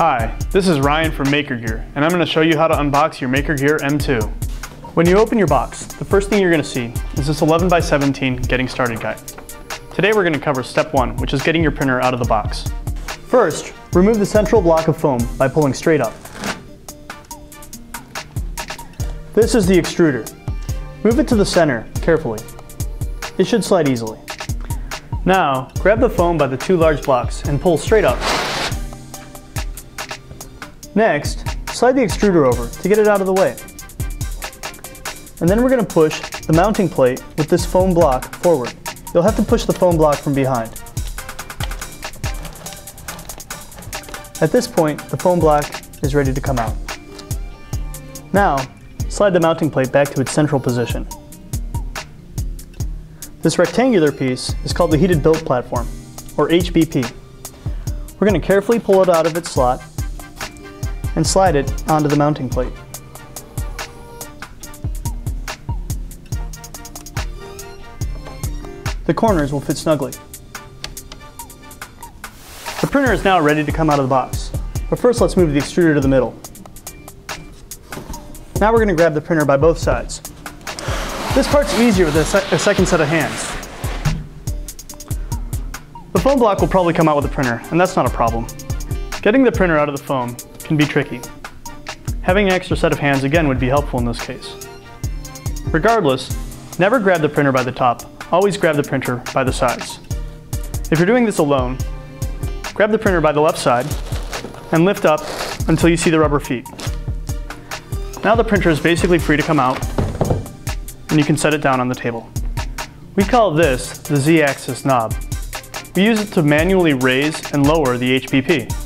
Hi, this is Ryan from MakerGear, and I'm going to show you how to unbox your MakerGear M2. When you open your box, the first thing you're going to see is this 11 by 17 Getting Started Guide. Today we're going to cover step one, which is getting your printer out of the box. First, remove the central block of foam by pulling straight up. This is the extruder. Move it to the center, carefully. It should slide easily. Now, grab the foam by the two large blocks and pull straight up. Next, slide the extruder over to get it out of the way. And then we're going to push the mounting plate with this foam block forward. You'll have to push the foam block from behind. At this point, the foam block is ready to come out. Now, slide the mounting plate back to its central position. This rectangular piece is called the Heated Build Platform, or HBP. We're going to carefully pull it out of its slot and slide it onto the mounting plate. The corners will fit snugly. The printer is now ready to come out of the box, but first let's move the extruder to the middle. Now we're going to grab the printer by both sides. This part's easier with a, a second set of hands. The foam block will probably come out with the printer, and that's not a problem. Getting the printer out of the foam can be tricky. Having an extra set of hands again would be helpful in this case. Regardless, never grab the printer by the top, always grab the printer by the sides. If you're doing this alone, grab the printer by the left side and lift up until you see the rubber feet. Now the printer is basically free to come out and you can set it down on the table. We call this the Z-axis knob. We use it to manually raise and lower the HBP.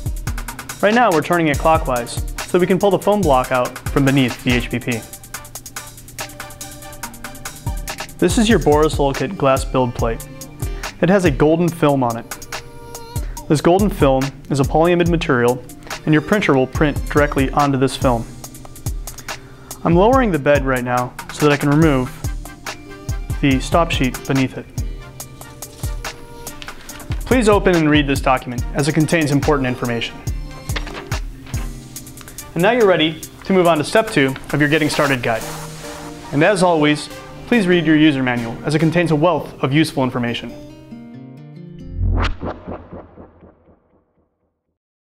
Right now we're turning it clockwise, so we can pull the foam block out from beneath the HBP. This is your borosilicate glass build plate. It has a golden film on it. This golden film is a polyimide material and your printer will print directly onto this film. I'm lowering the bed right now so that I can remove the stop sheet beneath it. Please open and read this document as it contains important information. And now you're ready to move on to step two of your Getting Started guide. And as always, please read your user manual as it contains a wealth of useful information.